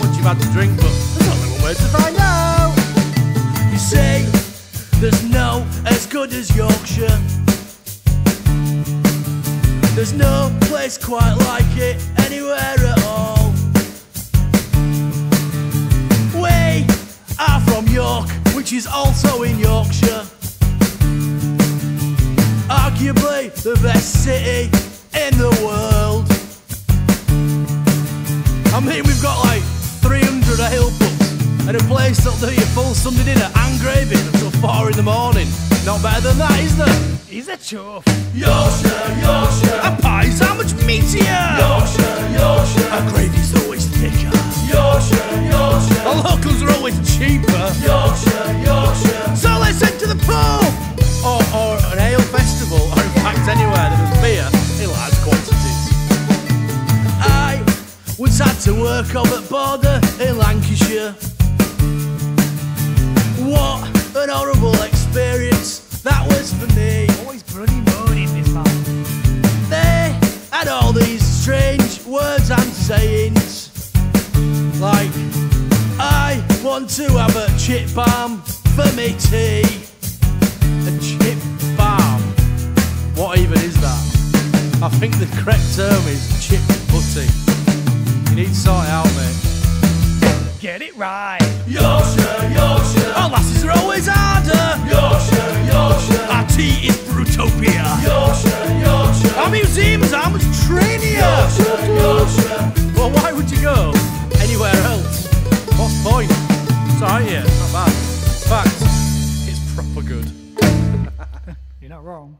hard to drink, but there's only one way to find out. You see, there's no as good as Yorkshire. There's no place quite like it anywhere at all. We are from York, which is also in Yorkshire. Arguably the best city in the world. I mean, we've got like place that'll do your full Sunday dinner and gravy until 4 in the morning. Not better than that, is there? He's a chuff. Yorkshire, Yorkshire. A pie's how much meatier? Yorkshire, Yorkshire. A gravy's always thicker. Yorkshire, Yorkshire. The locals are always cheaper. Yorkshire, Yorkshire. So let's head to the pub! Or, or oh, oh, an ale festival, or in fact anywhere that has beer in large quantities. I once had to work over at border in Lancashire. What an horrible experience that was for me. Always bloody moaning this man. They had all these strange words and sayings. Like, I want to have a chip barm for me tea. A chip barm. What even is that? I think the correct term is chip butty. You need to sort it out, mate. Get it right. Yorkshire, Yorkshire. Our lasses are always harder. Yorkshire, Yorkshire. Our tea is Brutopia. Yorkshire, Yorkshire. Our museums are much trainier. Yorkshire, Yorkshire. Well, why would you go anywhere else? What's the point? It's alright here, not bad. In fact, it's proper good. You're not wrong.